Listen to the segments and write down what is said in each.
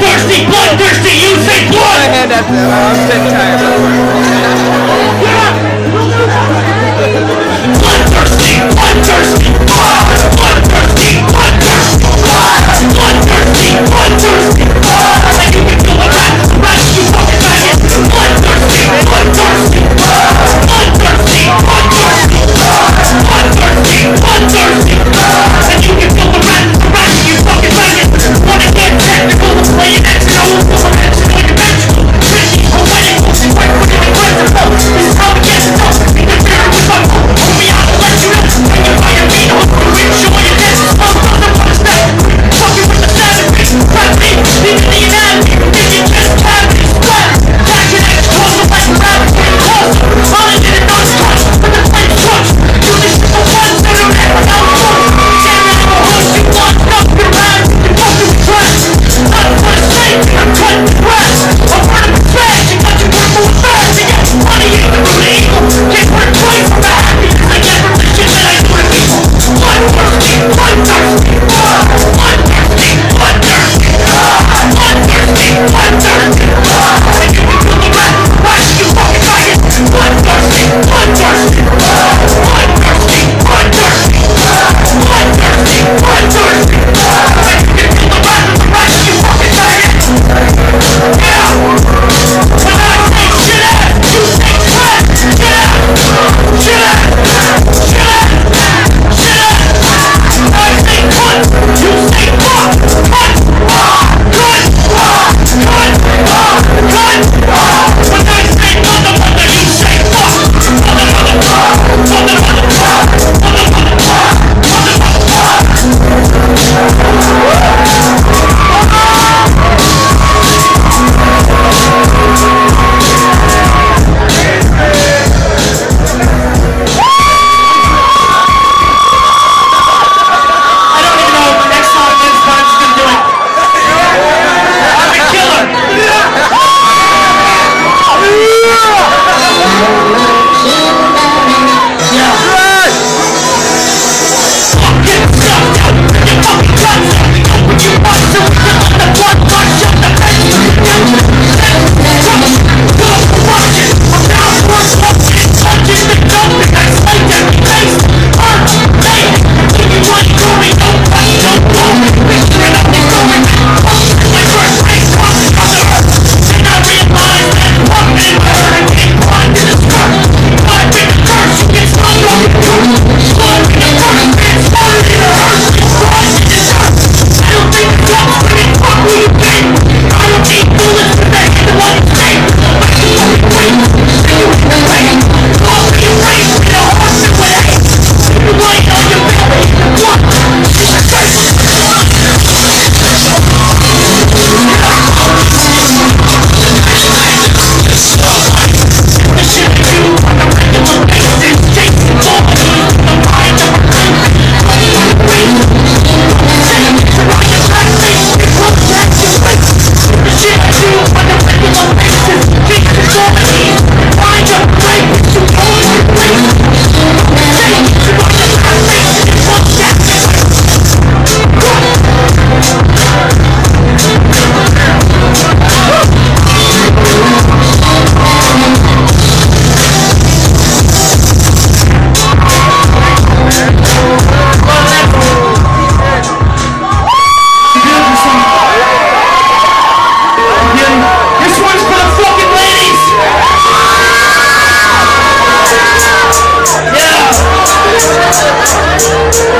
bloodthirsty, bloodthirsty, you say blood! My hand up now, I'm sick tired.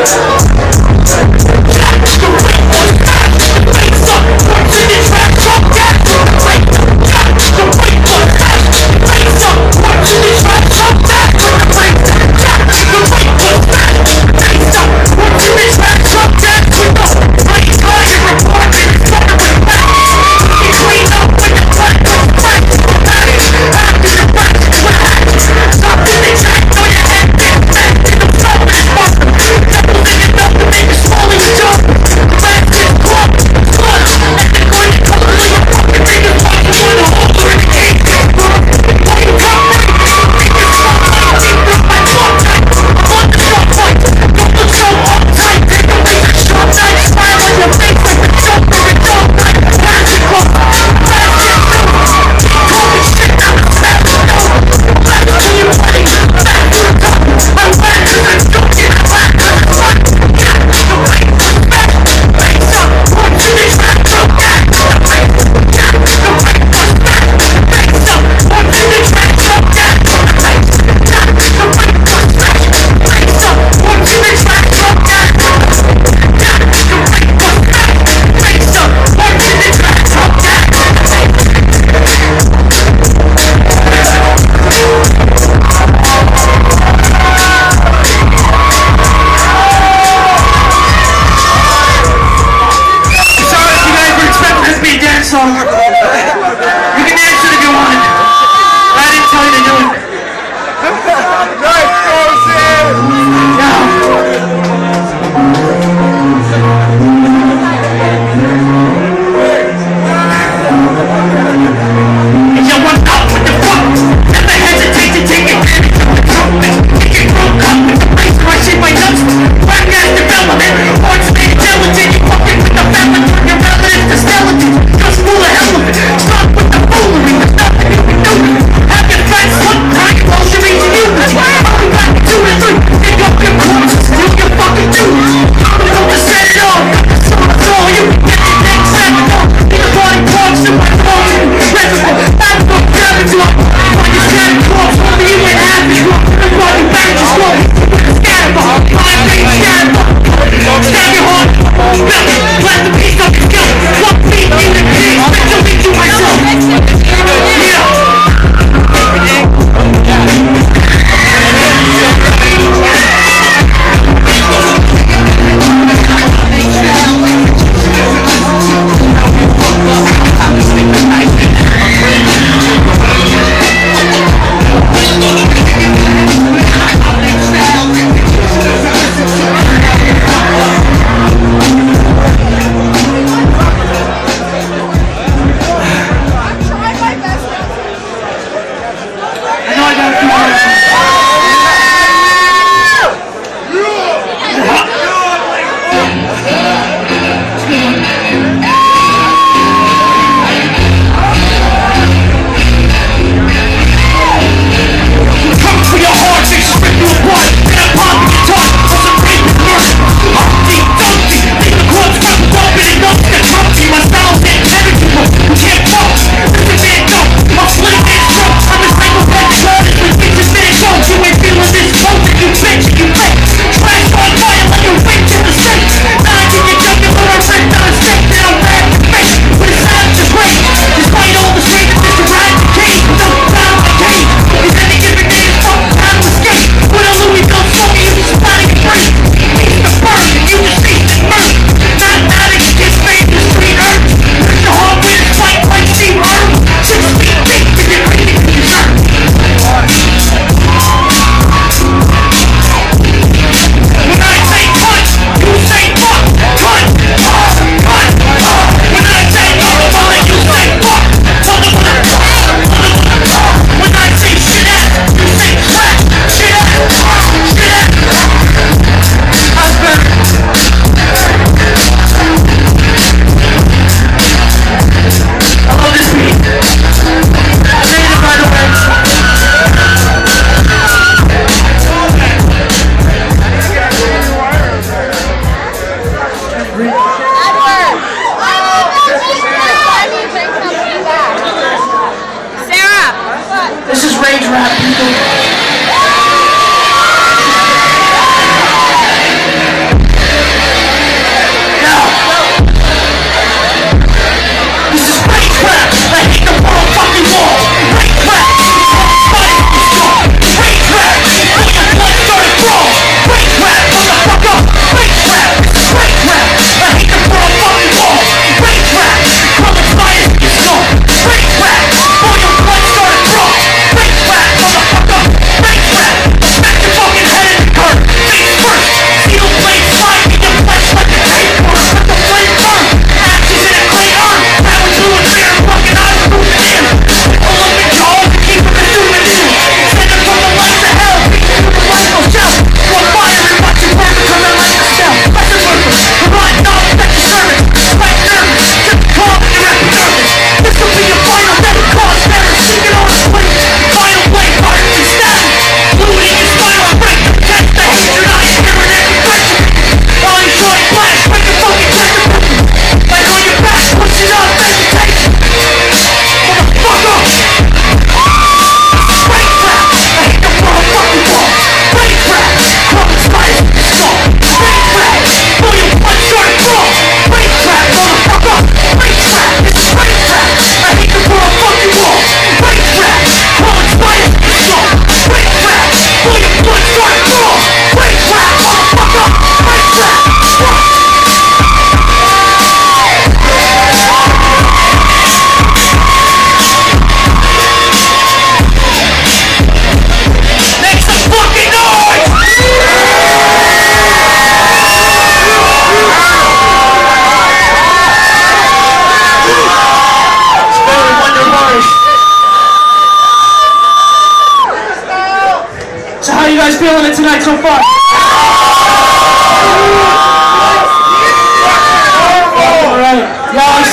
Thanks.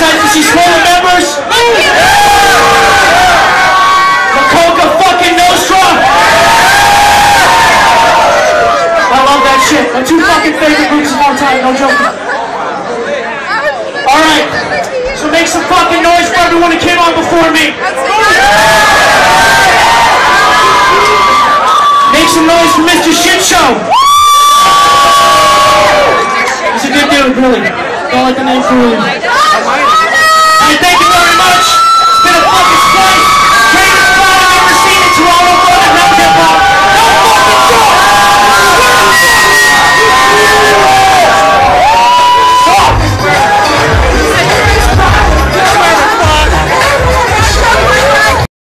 Excited to see Swollen members? La Coka fucking Nostra! I love that shit. My two fucking favorite groups of all time, no joking. Alright. So make some fucking noise for everyone who came on before me. Make some noise for Mr. Shit Show. He's a good dude, really. Don't let the name fool you.